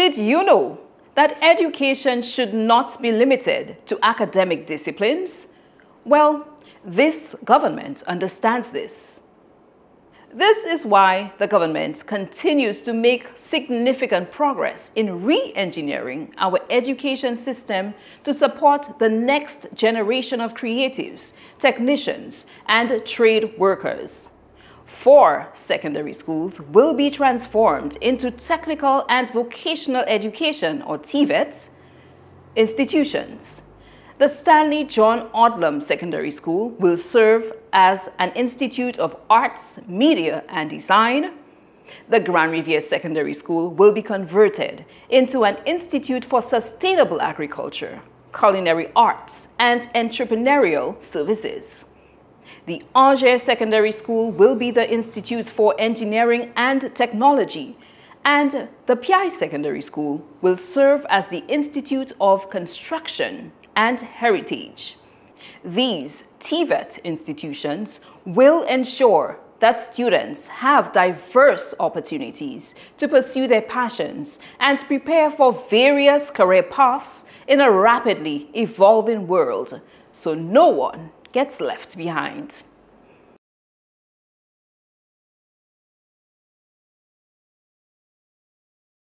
Did you know that education should not be limited to academic disciplines? Well, this government understands this. This is why the government continues to make significant progress in re-engineering our education system to support the next generation of creatives, technicians, and trade workers. Four secondary schools will be transformed into technical and vocational education, or TVET, institutions. The Stanley John Odlum Secondary School will serve as an Institute of Arts, Media and Design. The Grand Riviere Secondary School will be converted into an Institute for Sustainable Agriculture, Culinary Arts and Entrepreneurial Services. The Anse Ger Secondary School will be the Institute for Engineering and Technology, and the Piaye Secondary School will serve as the Institute of Construction and Heritage. These TVET institutions will ensure that students have diverse opportunities to pursue their passions and prepare for various career paths in a rapidly evolving world so no one gets left behind.